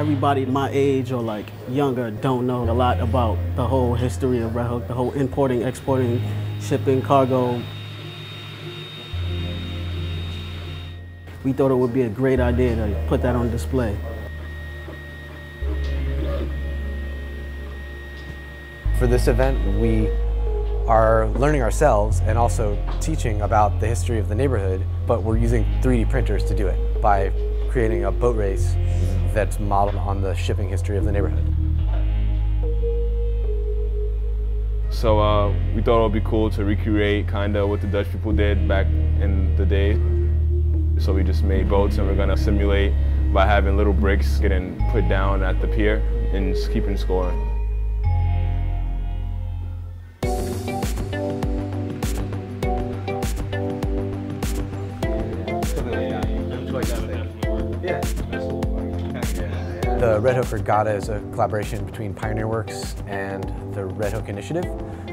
everybody my age or like younger don't know a lot about the whole history of Red Hook, the whole importing, exporting, shipping, cargo. We thought it would be a great idea to put that on display. For this event, we are learning ourselves and also teaching about the history of the neighborhood, but we're using 3D printers to do it by creating a boat race that's modeled on the shipping history of the neighborhood. So uh, we thought it would be cool to recreate kind of what the Dutch people did back in the day. So we just made boats and we're gonna simulate by having little bricks getting put down at the pier and keeping score. The Red Hook Regatta is a collaboration between Pioneer Works and the Red Hook Initiative,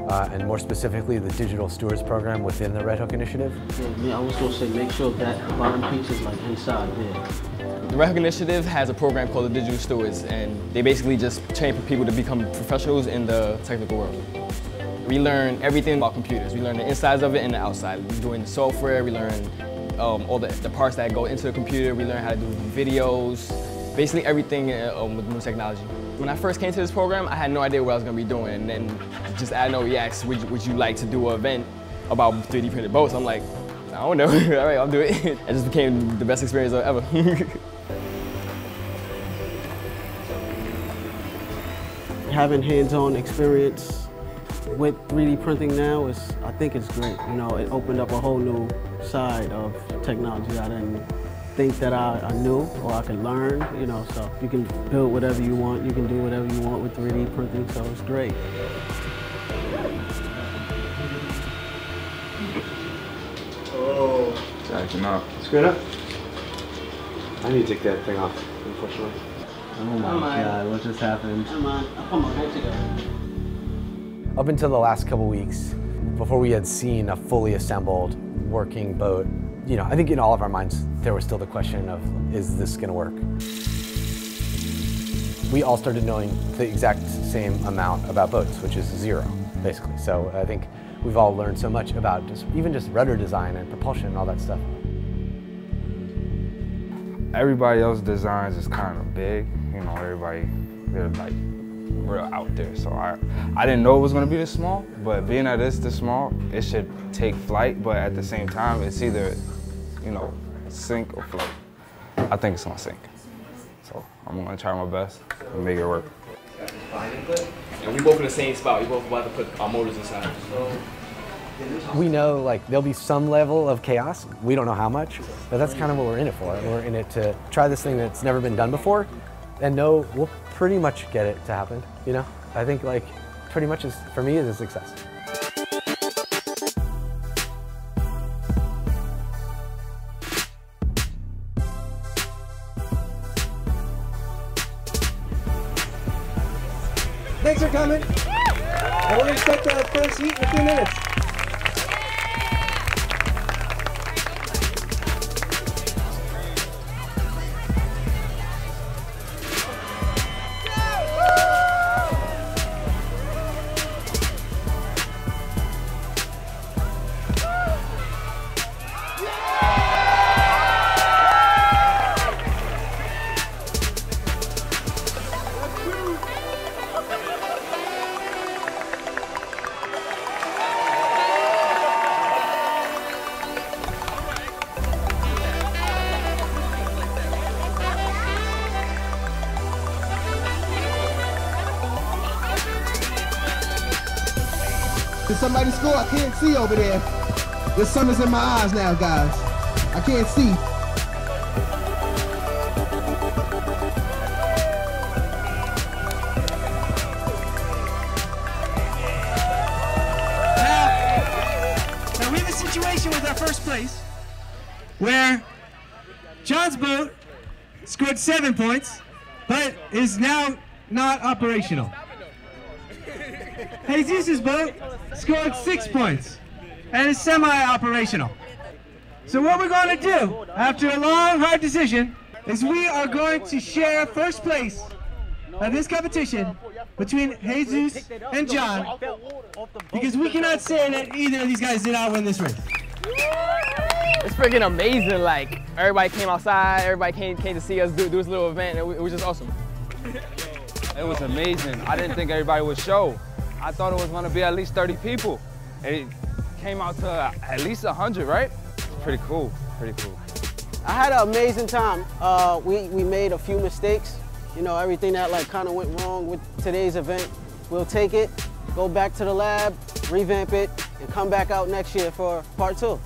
uh, and more specifically the Digital Stewards Program within the Red Hook Initiative. Yeah, I was gonna say make sure that bottom piece is like inside there. The Red Hook Initiative has a program called the Digital Stewards, and they basically just train for people to become professionals in the technical world. We learn everything about computers. We learn the insides of it and the outside. We're doing the software, we learn um, all the, the parts that go into the computer, we learn how to do videos, basically everything uh, um, with new technology. When I first came to this program, I had no idea what I was gonna be doing, and then just out of nowhere, he asked, would you, would you like to do an event about 3D printed boats? I'm like, I don't know, all right, I'll do it. It just became the best experience ever. Having hands-on experience with 3D printing now is, I think it's great. You know, it opened up a whole new side of technology I didn't think that I, I knew or I could learn, you know, so you can build whatever you want, you can do whatever you want with 3D printing, so it's great. Oh. It's acting up. Screw it up. I need to take that thing off, unfortunately. Oh my God, what just happened? Come on, I'll put my boat together. Up until the last couple weeks, before we had seen a fully assembled working boat, you know, I think in all of our minds, there was still the question of, is this gonna work? We all started knowing the exact same amount about boats, which is zero, basically. So I think we've all learned so much about just, even just rudder design and propulsion and all that stuff. Everybody else's designs is kind of big. You know, everybody, they're like real out there. So I, I didn't know it was gonna be this small, but being that it's this small, it should take flight, but at the same time, it's either, you know, sink or float. I think it's gonna sink. So I'm gonna try my best and make it work. and we both in the same spot. We both about to put our motors inside. We know like there'll be some level of chaos. We don't know how much, but that's kind of what we're in it for. We're in it to try this thing that's never been done before and know we'll pretty much get it to happen, you know? I think like pretty much is, for me, is a success. Thanks for coming. And we're gonna start the first heat in a few minutes. Did somebody score? I can't see over there. The sun is in my eyes now, guys. I can't see. Now we have a situation with our first place where John's boat scored seven points, but is now not operational. Jesus' boat scored six points and is semi-operational. So what we're going to do, after a long, hard decision, is we are going to share first place of this competition between Jesus and John because we cannot say that either of these guys did not win this race. It's freaking amazing. Like everybody came outside, everybody came came to see us do, do this little event, and it was just awesome. It was amazing. I didn't think everybody would show. I thought it was gonna be at least 30 people. It came out to at least 100, right? Pretty cool, pretty cool. I had an amazing time. Uh, we, we made a few mistakes. You know, everything that like kind of went wrong with today's event, we'll take it, go back to the lab, revamp it, and come back out next year for part two.